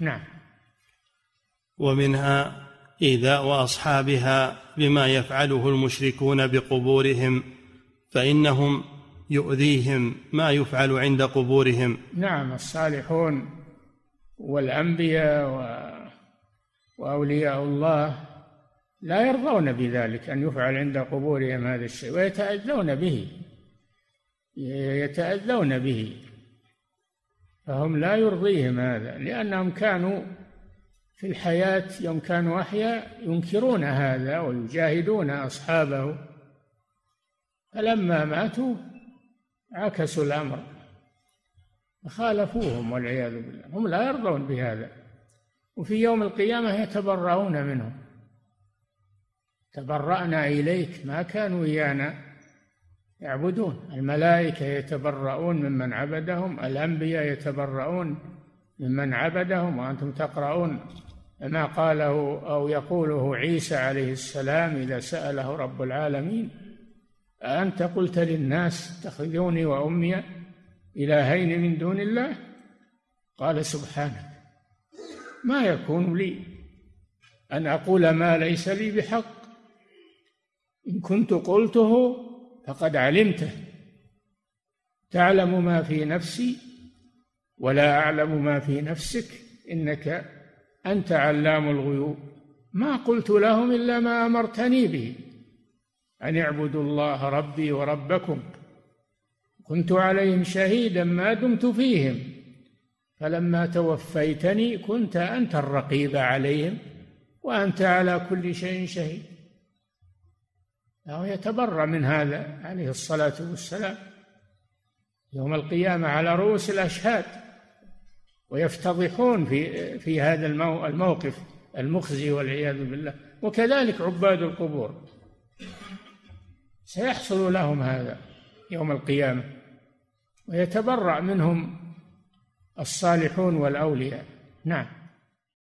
نعم. ومنها إيذاء اصحابها بما يفعله المشركون بقبورهم فإنهم يؤذيهم ما يفعل عند قبورهم. نعم الصالحون والأنبياء و... وأولياء الله لا يرضون بذلك أن يفعل عند قبورهم هذا الشيء ويتأذون به يتأذون به. فهم لا يرضيهم هذا لأنهم كانوا في الحياة يوم كانوا أحياء ينكرون هذا ويجاهدون أصحابه. فلما ماتوا عكسوا الأمر خالفوهم والعياذ بالله هم لا يرضون بهذا. وفي يوم القيامة يتبرؤون منهم. تبرأنا إليك ما كانوا إيانا. يعبدون. الملائكة يتبرؤون ممن عبدهم الأنبياء يتبرؤون ممن عبدهم وأنتم تقرؤون. ما قاله أو يقوله عيسى عليه السلام إذا سأله رب العالمين أنت قلت للناس اتخذوني وأمي إلهين من دون الله؟ قال سبحانك ما يكون لي أن أقول ما ليس لي بحق. إن كنت قلته فقد علمته. تعلم ما في نفسي ولا أعلم ما في نفسك. إنك أنت علام الغيوب. ما قلت لهم إلا ما أمرتني به. أن اعبدوا الله ربي وربكم. كنت عليهم شهيدا ما دمت فيهم. فلما توفيتني كنت أنت الرقيب عليهم. وأنت على كل شيء شهيد. فهو يتبرأ من هذا عليه الصلاة والسلام. يوم القيامة على رؤوس الأشهاد ويفتضحون في في هذا الموقف المخزي والعياذ بالله. وكذلك عباد القبور. سيحصل لهم هذا يوم القيامة. ويتبرأ منهم الصالحون والأولياء. نعم.